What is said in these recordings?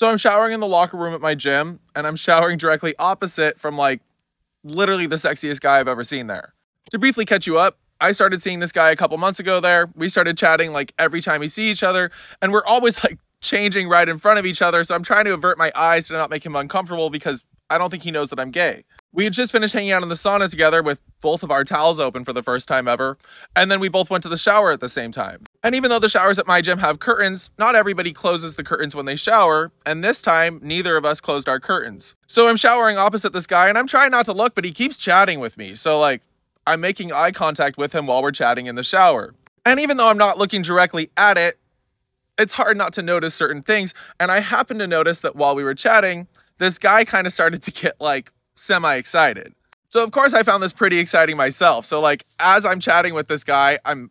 So I'm showering in the locker room at my gym, and I'm showering directly opposite from like literally the sexiest guy I've ever seen there. To briefly catch you up, I started seeing this guy a couple months ago there. We started chatting like every time we see each other, and we're always like changing right in front of each other. So I'm trying to avert my eyes to not make him uncomfortable because I don't think he knows that I'm gay. We had just finished hanging out in the sauna together with both of our towels open for the first time ever, and then we both went to the shower at the same time. And even though the showers at my gym have curtains, not everybody closes the curtains when they shower, and this time, neither of us closed our curtains. So I'm showering opposite this guy, and I'm trying not to look, but he keeps chatting with me. So, like, I'm making eye contact with him while we're chatting in the shower. And even though I'm not looking directly at it, it's hard not to notice certain things. And I happened to notice that while we were chatting, this guy kind of started to get like semi excited. So, of course, I found this pretty exciting myself. So, like, as I'm chatting with this guy, I'm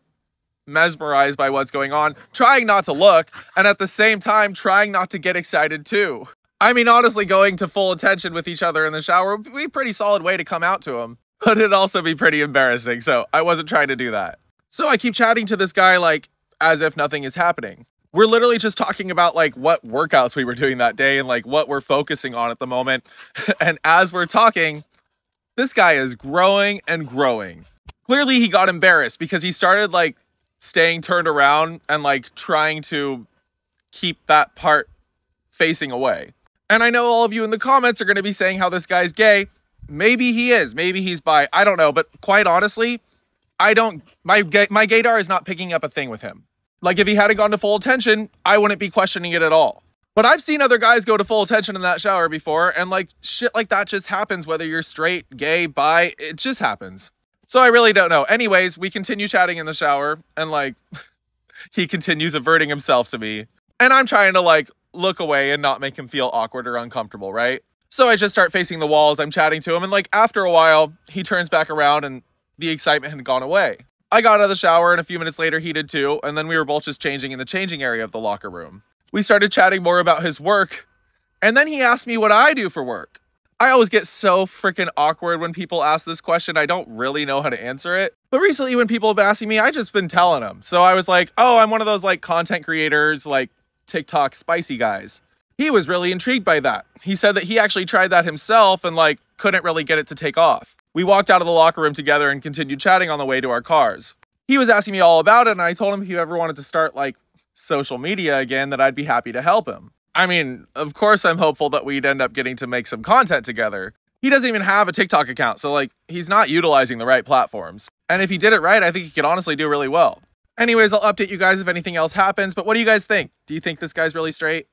mesmerized by what's going on, trying not to look, and at the same time, trying not to get excited too. I mean, honestly, going to full attention with each other in the shower would be a pretty solid way to come out to him, but it'd also be pretty embarrassing, so I wasn't trying to do that. So I keep chatting to this guy, like, as if nothing is happening. We're literally just talking about, like, what workouts we were doing that day and, like, what we're focusing on at the moment. and as we're talking, this guy is growing and growing. Clearly, he got embarrassed because he started like staying turned around and like trying to keep that part facing away. And I know all of you in the comments are going to be saying how this guy's gay. Maybe he is. Maybe he's bi. I don't know. But quite honestly, I don't. My my gaydar is not picking up a thing with him. Like if he hadn't gone to full attention, I wouldn't be questioning it at all. But I've seen other guys go to full attention in that shower before, and like shit like that just happens whether you're straight, gay, bi, it just happens. So I really don't know. Anyways, we continue chatting in the shower, and like he continues averting himself to me. And I'm trying to like look away and not make him feel awkward or uncomfortable, right? So I just start facing the walls, I'm chatting to him, and like after a while, he turns back around and the excitement had gone away. I got out of the shower, and a few minutes later, he did too, and then we were both just changing in the changing area of the locker room. We started chatting more about his work. And then he asked me what I do for work. I always get so freaking awkward when people ask this question. I don't really know how to answer it. But recently, when people have been asking me, I just been telling them. So I was like, oh, I'm one of those like content creators, like TikTok spicy guys. He was really intrigued by that. He said that he actually tried that himself and like couldn't really get it to take off. We walked out of the locker room together and continued chatting on the way to our cars. He was asking me all about it, and I told him if he ever wanted to start like social media again, that I'd be happy to help him. I mean, of course, I'm hopeful that we'd end up getting to make some content together. He doesn't even have a TikTok account, so like, he's not utilizing the right platforms. And if he did it right, I think he could honestly do really well. Anyways, I'll update you guys if anything else happens, but what do you guys think? Do you think this guy's really straight?